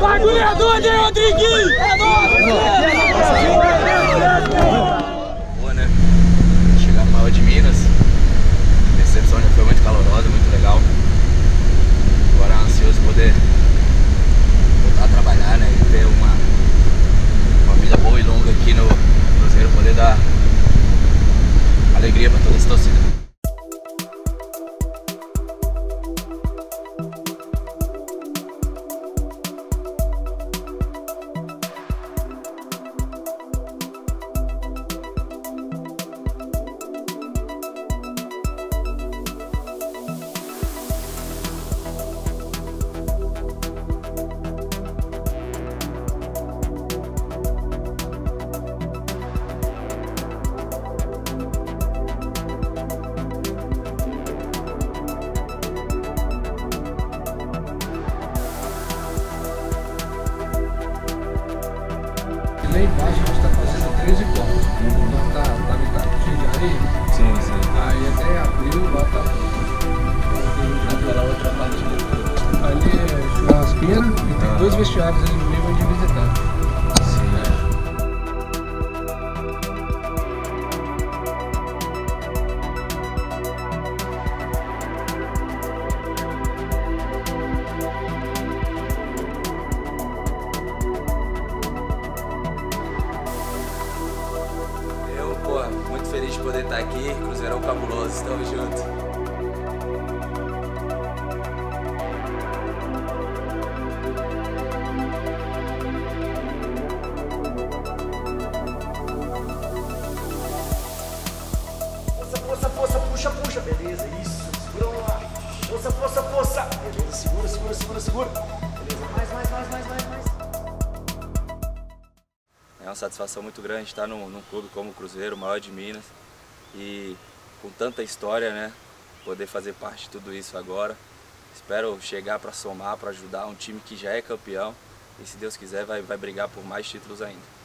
Bagulhador de Rodriguinho! É Boa, Lá embaixo a gente está fazendo 13 blocos. Então tá, tá metade cheio de areia. Sim, sim. Aí até abril bota aquela outra parte ali. Ali é churrasqueira e tem dois vestiários ali no meio onde visitar. De poder estar aqui. Cruzeirão cabuloso, estamos juntos. Força, força, força, puxa, puxa. Beleza, isso. Segura lá. Força, força, força. Beleza, segura, segura, segura, segura. Beleza, mais, mais, mais, mais, mais, mais. É uma satisfação muito grande estar num, num clube como o Cruzeiro, o maior de Minas, e com tanta história, né? Poder fazer parte de tudo isso agora. Espero chegar para somar, para ajudar um time que já é campeão e, se Deus quiser, vai, vai brigar por mais títulos ainda.